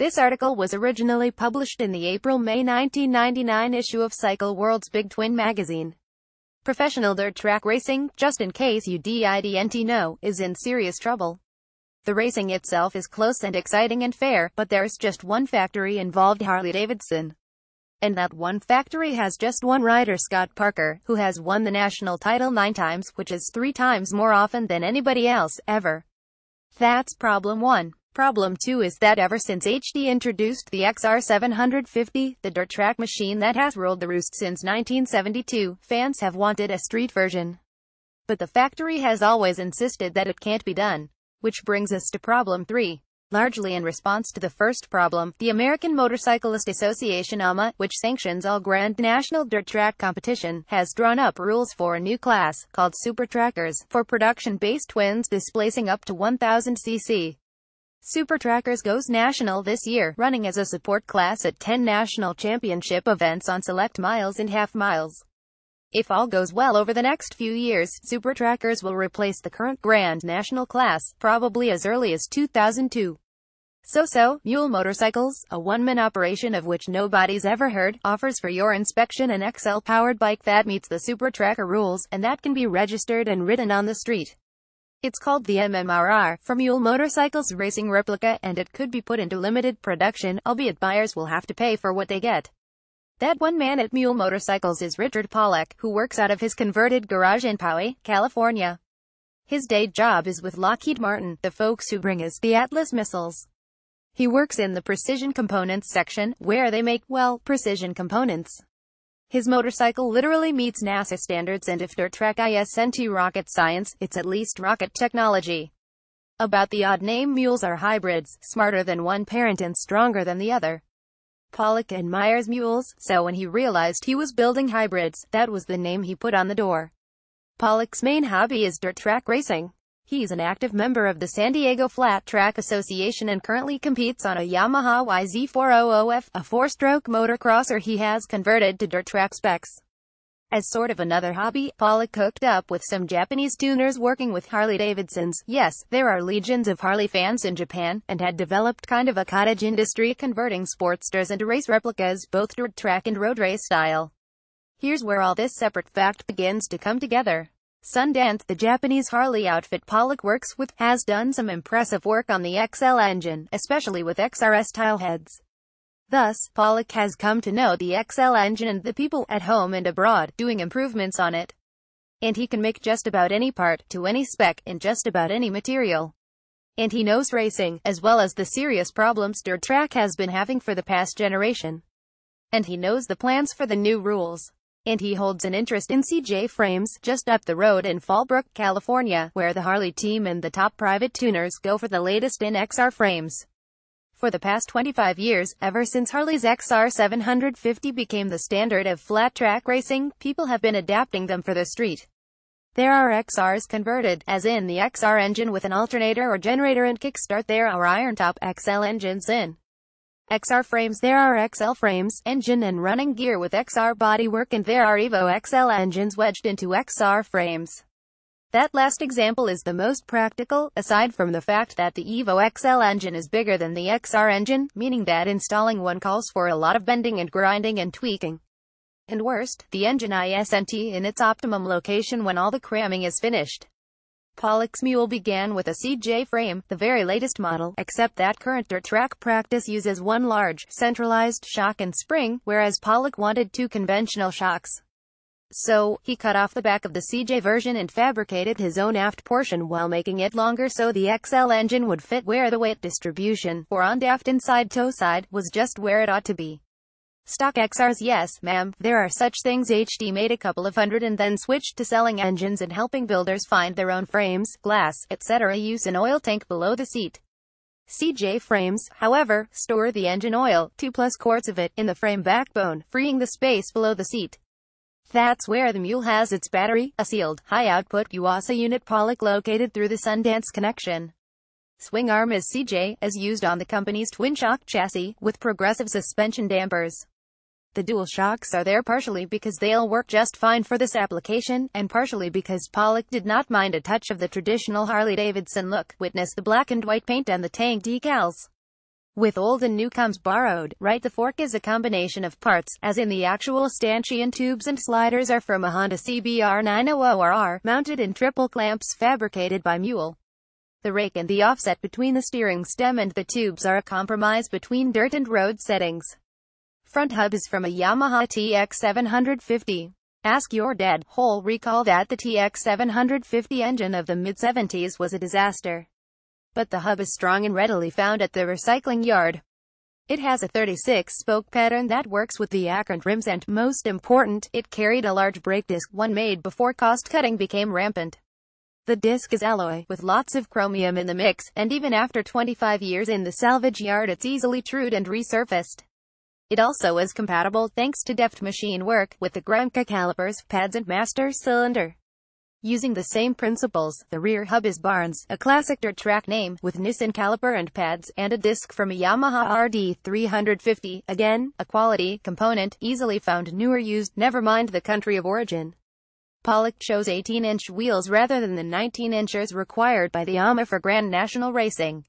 This article was originally published in the April-May 1999 issue of Cycle World's Big Twin magazine. Professional dirt track racing, just in case you didn't know, is in serious trouble. The racing itself is close and exciting and fair, but there's just one factory involved Harley-Davidson. And that one factory has just one rider Scott Parker, who has won the national title nine times, which is three times more often than anybody else, ever. That's problem one. Problem 2 is that ever since HD introduced the XR750, the dirt track machine that has ruled the roost since 1972, fans have wanted a street version. But the factory has always insisted that it can't be done. Which brings us to problem 3. Largely in response to the first problem, the American Motorcyclist Association AMA, which sanctions all Grand National Dirt Track competition, has drawn up rules for a new class, called Super Trackers, for production-based twins displacing up to 1000 cc. Super Trackers goes national this year, running as a support class at 10 national championship events on select miles and half miles. If all goes well over the next few years, Super Trackers will replace the current Grand National class, probably as early as 2002. So-So, Mule Motorcycles, a one-man operation of which nobody's ever heard, offers for your inspection an XL-powered bike that meets the Super Tracker rules, and that can be registered and ridden on the street. It's called the MMRR, for Mule Motorcycles Racing Replica, and it could be put into limited production, albeit buyers will have to pay for what they get. That one man at Mule Motorcycles is Richard Pollock, who works out of his converted garage in Poway, California. His day job is with Lockheed Martin, the folks who bring us the Atlas missiles. He works in the precision components section, where they make, well, precision components. His motorcycle literally meets NASA standards and if dirt track isn't rocket science, it's at least rocket technology. About the odd name mules are hybrids, smarter than one parent and stronger than the other. Pollock admires mules, so when he realized he was building hybrids, that was the name he put on the door. Pollock's main hobby is dirt track racing. He's an active member of the San Diego Flat Track Association and currently competes on a Yamaha YZ400F, a four-stroke motocrosser he has converted to dirt track specs. As sort of another hobby, Pollock hooked up with some Japanese tuners working with Harley-Davidsons. Yes, there are legions of Harley fans in Japan, and had developed kind of a cottage industry converting sportsters into race replicas, both dirt track and road race style. Here's where all this separate fact begins to come together. Sundance, the Japanese Harley outfit Pollock works with, has done some impressive work on the XL engine, especially with XR style heads. Thus, Pollock has come to know the XL engine and the people at home and abroad doing improvements on it. And he can make just about any part, to any spec, in just about any material. And he knows racing, as well as the serious problems dirt track has been having for the past generation. And he knows the plans for the new rules and he holds an interest in CJ Frames, just up the road in Fallbrook, California, where the Harley team and the top private tuners go for the latest in XR frames. For the past 25 years, ever since Harley's XR 750 became the standard of flat track racing, people have been adapting them for the street. There are XRs converted, as in the XR engine with an alternator or generator and kickstart there are iron-top XL engines in. XR frames There are XL frames, engine and running gear with XR bodywork and there are Evo XL engines wedged into XR frames. That last example is the most practical, aside from the fact that the Evo XL engine is bigger than the XR engine, meaning that installing one calls for a lot of bending and grinding and tweaking. And worst, the engine isn't in its optimum location when all the cramming is finished. Pollock's mule began with a CJ frame, the very latest model, except that current dirt track practice uses one large, centralized shock and spring, whereas Pollock wanted two conventional shocks. So, he cut off the back of the CJ version and fabricated his own aft portion while making it longer so the XL engine would fit where the weight distribution, or on aft inside side toe side, was just where it ought to be. Stock XRs yes, ma'am, there are such things HD made a couple of hundred and then switched to selling engines and helping builders find their own frames, glass, etc. use an oil tank below the seat. CJ frames, however, store the engine oil, 2 plus quarts of it, in the frame backbone, freeing the space below the seat. That's where the Mule has its battery, a sealed, high-output Yuasa unit Pollock located through the Sundance connection. Swing arm is CJ, as used on the company's twin-shock chassis, with progressive suspension dampers. The dual shocks are there partially because they'll work just fine for this application, and partially because Pollock did not mind a touch of the traditional Harley-Davidson look, witness the black and white paint and the tank decals. With old and new comes borrowed, right the fork is a combination of parts, as in the actual stanchion tubes and sliders are from a Honda CBR 900RR, mounted in triple clamps fabricated by Mule. The rake and the offset between the steering stem and the tubes are a compromise between dirt and road settings. Front hub is from a Yamaha TX750. Ask your dad. Whole recall that the TX750 engine of the mid-70s was a disaster. But the hub is strong and readily found at the recycling yard. It has a 36-spoke pattern that works with the Akront rims and, most important, it carried a large brake disc, one made before cost-cutting became rampant. The disc is alloy, with lots of chromium in the mix, and even after 25 years in the salvage yard it's easily trued and resurfaced. It also is compatible, thanks to deft machine work, with the Grenke calipers, pads and master cylinder. Using the same principles, the rear hub is Barnes, a classic dirt track name, with Nissin caliper and pads, and a disc from a Yamaha RD350, again, a quality component, easily found newer used, never mind the country of origin. Pollock chose 18-inch wheels rather than the 19-inchers required by the AMA for Grand National Racing.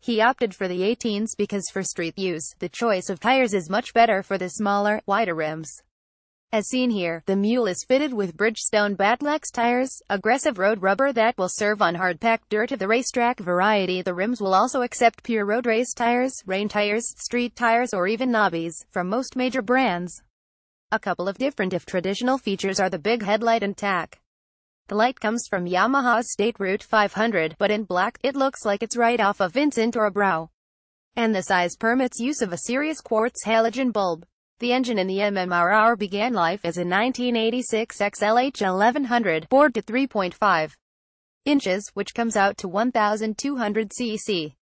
He opted for the 18s because for street use, the choice of tires is much better for the smaller, wider rims. As seen here, the Mule is fitted with Bridgestone Battlex tires, aggressive road rubber that will serve on hard-packed dirt of the racetrack variety. The rims will also accept pure road race tires, rain tires, street tires or even knobbies, from most major brands. A couple of different if traditional features are the big headlight and tach. The light comes from Yamaha's State Route 500, but in black, it looks like it's right off a Vincent or a Brough. And the size permits use of a serious quartz halogen bulb. The engine in the MMRR began life as a 1986 XLH 1100, bored to 3.5 inches, which comes out to 1,200 cc.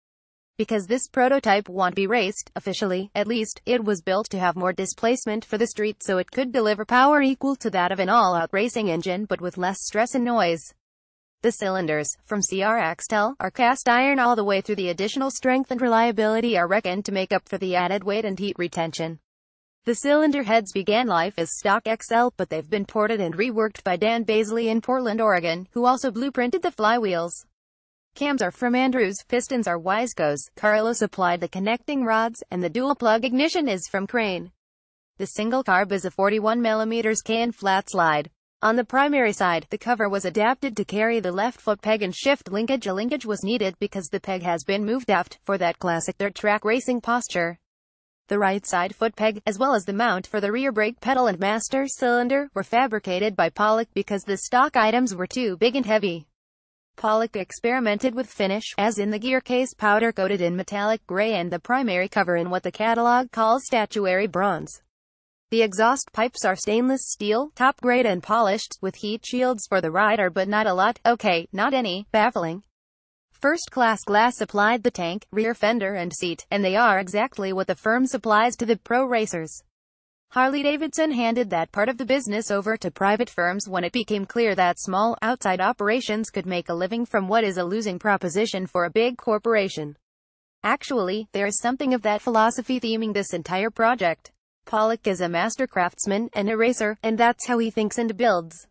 Because this prototype won't be raced, officially, at least, it was built to have more displacement for the street so it could deliver power equal to that of an all-out racing engine but with less stress and noise. The cylinders, from CR Axtell, are cast iron all the way through the additional strength and reliability are reckoned to make up for the added weight and heat retention. The cylinder heads began life as stock XL, but they've been ported and reworked by Dan Baisley in Portland, Oregon, who also blueprinted the flywheels. Cams are from Andrews, pistons are Wiseco's, Carrillo supplied the connecting rods, and the dual-plug ignition is from Crane. The single carb is a 41mm can flat slide. On the primary side, the cover was adapted to carry the left foot peg and shift linkage. A linkage was needed because the peg has been moved aft, for that classic dirt track racing posture. The right side foot peg, as well as the mount for the rear brake pedal and master cylinder, were fabricated by Pollock because the stock items were too big and heavy. Pollock experimented with finish, as in the gear case powder coated in metallic gray and the primary cover in what the catalog calls statuary bronze. The exhaust pipes are stainless steel, top grade and polished, with heat shields for the rider but not a lot, okay, not any, baffling. First-class glass supplied the tank, rear fender and seat, and they are exactly what the firm supplies to the pro racers. Harley-Davidson handed that part of the business over to private firms when it became clear that small, outside operations could make a living from what is a losing proposition for a big corporation. Actually, there is something of that philosophy theming this entire project. Pollock is a master craftsman and eraser, and that's how he thinks and builds.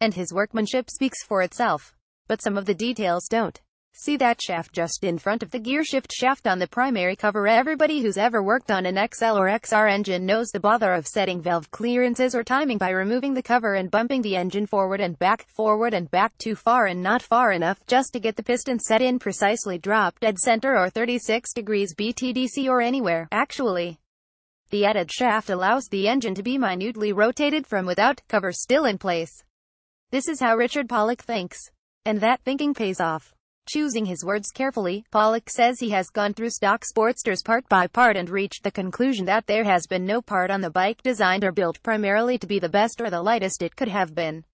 And his workmanship speaks for itself. But some of the details don't. See that shaft just in front of the gearshift shaft on the primary cover. Everybody who's ever worked on an XL or XR engine knows the bother of setting valve clearances or timing by removing the cover and bumping the engine forward and back, forward and back too far and not far enough just to get the piston set in precisely drop dead center or 36 degrees BTDC or anywhere, actually. The added shaft allows the engine to be minutely rotated from without, cover still in place. This is how Richard Pollock thinks. And that thinking pays off. Choosing his words carefully, Pollock says he has gone through stock Sportsters part by part and reached the conclusion that there has been no part on the bike designed or built primarily to be the best or the lightest it could have been.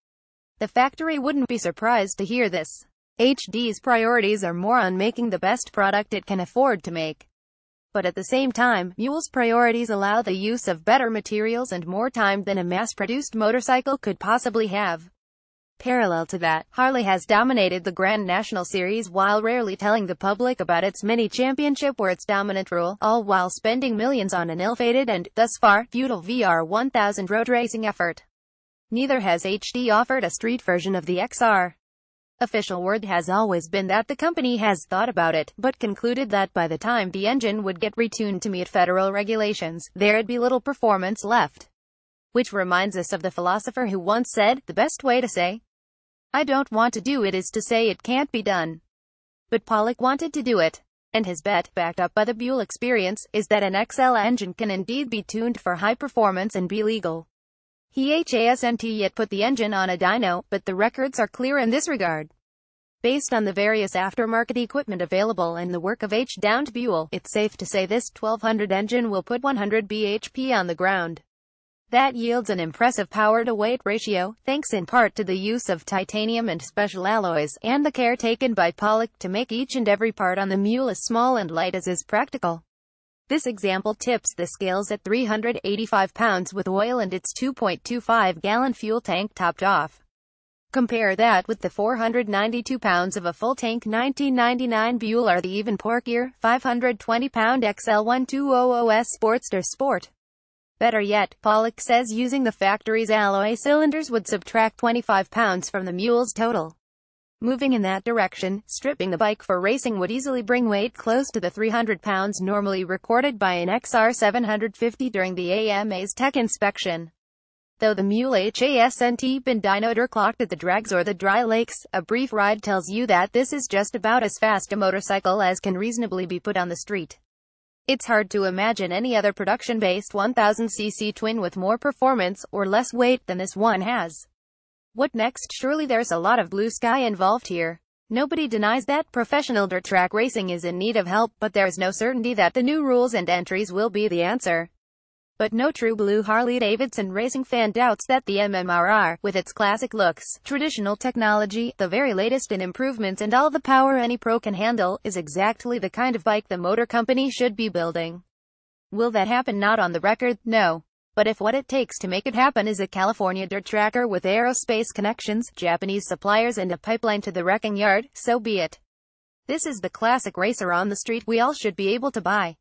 The factory wouldn't be surprised to hear this. HD's priorities are more on making the best product it can afford to make. But at the same time, Mule's priorities allow the use of better materials and more time than a mass-produced motorcycle could possibly have. Parallel to that, Harley has dominated the Grand National Series while rarely telling the public about its mini-championship or its dominant rule, all while spending millions on an ill-fated and, thus far, futile VR1000 road racing effort. Neither has HD offered a street version of the XR. Official word has always been that the company has thought about it, but concluded that by the time the engine would get retuned to meet federal regulations, there'd be little performance left. Which reminds us of the philosopher who once said, the best way to say, I don't want to do it is to say it can't be done. But Pollock wanted to do it. And his bet, backed up by the Buell experience, is that an XL engine can indeed be tuned for high performance and be legal. He hasn't yet put the engine on a dyno, but the records are clear in this regard. Based on the various aftermarket equipment available and the work of H. Dowd Buell, it's safe to say this 1200 engine will put 100 bhp on the ground. That yields an impressive power-to-weight ratio, thanks in part to the use of titanium and special alloys, and the care taken by Pollock to make each and every part on the mule as small and light as is practical. This example tips the scales at 385 pounds with oil and its 2.25-gallon fuel tank topped off. Compare that with the 492 pounds of a full-tank 1999 Buell or the even porkier, 520-pound XL1200S Sportster Sport. Better yet, Pollock says using the factory's alloy cylinders would subtract 25 pounds from the mule's total. Moving in that direction, stripping the bike for racing would easily bring weight close to the 300 pounds normally recorded by an XR750 during the AMA's tech inspection. Though the mule hasn't been dynoed or clocked at the drags or the dry lakes, a brief ride tells you that this is just about as fast a motorcycle as can reasonably be put on the street. It's hard to imagine any other production-based 1000cc twin with more performance, or less weight than this one has. What next? Surely there's a lot of blue sky involved here. Nobody denies that professional dirt track racing is in need of help, but there's no certainty that the new rules and entries will be the answer. But no true blue Harley-Davidson racing fan doubts that the MMRR, with its classic looks, traditional technology, the very latest in improvements and all the power any pro can handle, is exactly the kind of bike the motor company should be building. Will that happen? Not on the record, no. But if what it takes to make it happen is a California dirt tracker with aerospace connections, Japanese suppliers and a pipeline to the wrecking yard, so be it. This is the classic racer on the street we all should be able to buy.